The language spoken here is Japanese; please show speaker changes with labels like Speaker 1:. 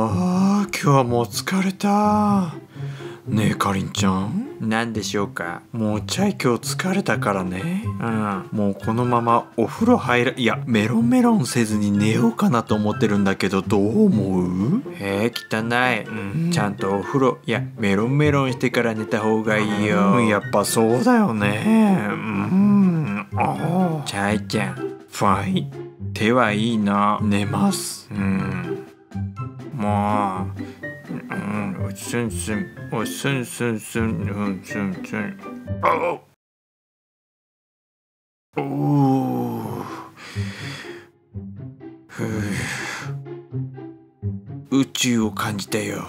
Speaker 1: あー今日はもう疲れた。ねえかりんちゃん。
Speaker 2: 何でしょうか？
Speaker 1: もうチャイ今日疲れたからね。
Speaker 2: うん。
Speaker 1: もうこのままお風呂入らいやメロンメロンせずに寝ようかなと思ってるんだけどどう思う？
Speaker 2: えー、汚い、
Speaker 1: うん。
Speaker 2: ちゃんとお風呂いやメロンメロンしてから寝た方がいいよ、
Speaker 1: うんやっぱそうだよね。うん。ああ
Speaker 2: チャイちゃん。
Speaker 1: ファイ。
Speaker 2: 手はいいな。
Speaker 1: 寝ます。
Speaker 2: うんもううんおすんすんおすんすんすんうんすんすんあ宇宙を感じたよ